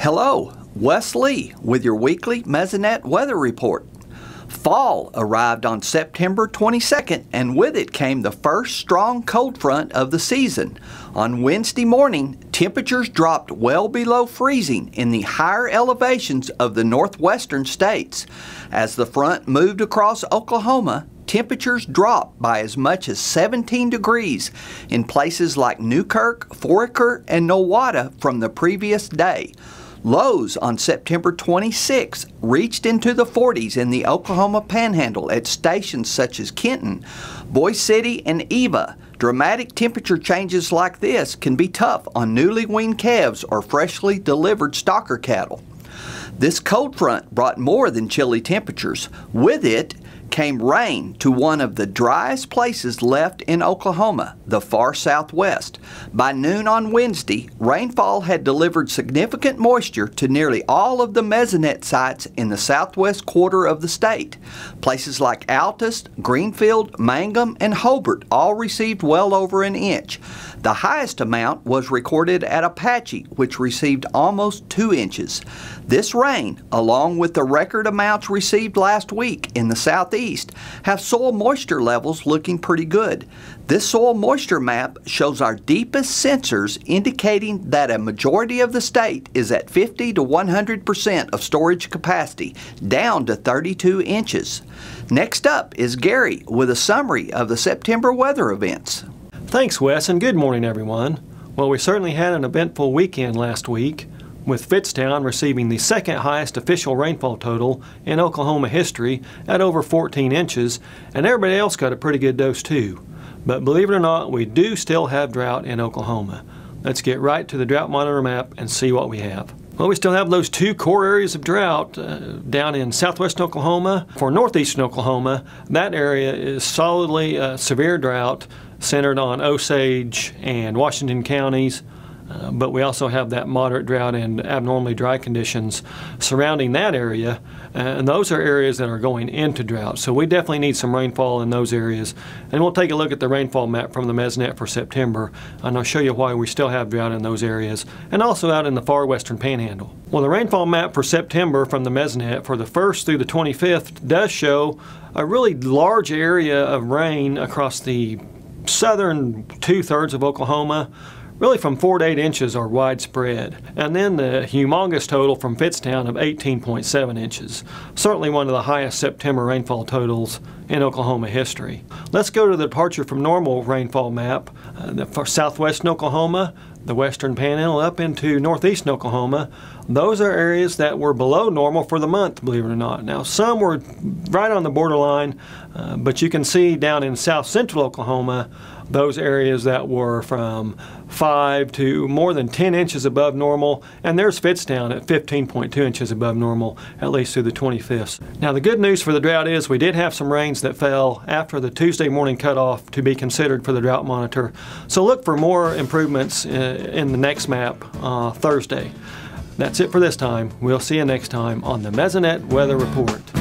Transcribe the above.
Hello, Wes Lee with your weekly Mesonet weather report. Fall arrived on September 22nd, and with it came the first strong cold front of the season. On Wednesday morning, temperatures dropped well below freezing in the higher elevations of the northwestern states. As the front moved across Oklahoma, temperatures dropped by as much as 17 degrees in places like Newkirk, Foraker, and Nowata from the previous day. Lows on September 26 reached into the 40s in the Oklahoma Panhandle at stations such as Kenton, Boise City, and Eva. Dramatic temperature changes like this can be tough on newly weaned calves or freshly delivered stocker cattle. This cold front brought more than chilly temperatures. With it, came rain to one of the driest places left in Oklahoma, the far southwest. By noon on Wednesday, rainfall had delivered significant moisture to nearly all of the mesonet sites in the southwest quarter of the state. Places like Altus, Grandfield, Mangum, and Hobart all received well over an inch. The highest amount was recorded at Apache, which received almost two inches. This rain, along with the record amounts received last week in the southeast, have soil moisture levels looking pretty good. This soil moisture map shows our deepest sensors indicating that a majority of the state is at 50 to 100% of storage capacity, down to 32 inches. Next up is Gary with a summary of the September weather events. Thanks, Wes, and good morning, everyone. Well, we certainly had an eventful weekend last week, with Fittstown receiving the second highest official rainfall total in Oklahoma history at over 14 inches, and everybody else got a pretty good dose too. But believe it or not, we do still have drought in Oklahoma. Let's get right to the drought monitor map and see what we have. Well, we still have those two core areas of drought uh, down in southwestern Oklahoma. For northeastern Oklahoma, that area is solidly uh, severe drought centered on Osage and Washington counties. Uh, but we also have that moderate drought and abnormally dry conditions surrounding that area, uh, and those are areas that are going into drought. So we definitely need some rainfall in those areas. And we'll take a look at the rainfall map from the Mesonet for September, and I'll show you why we still have drought in those areas, and also out in the far western panhandle. Well, the rainfall map for September from the Mesonet for the 1st through the 25th does show a really large area of rain across the southern two-thirds of Oklahoma, really from 4 to 8 inches are widespread. And then the humongous total from Fittstown of 18.7 inches. Certainly one of the highest September rainfall totals in Oklahoma history. Let's go to the departure from normal rainfall map uh, for southwestern Oklahoma, the western panhandle up into northeastern Oklahoma. Those are areas that were below normal for the month, believe it or not. Now, some were right on the borderline, uh, but you can see down in south central Oklahoma, those areas that were from 5 to more than 10 inches above normal, and there's Fittstown at 15.2 inches above normal, at least through the 25th. Now, the good news for the drought is we did have some rains that fell after the Tuesday morning cutoff to be considered for the drought monitor. So look for more improvements uh, in the next map uh, Thursday. That's it for this time. We'll see you next time on the Mesonet Weather Report.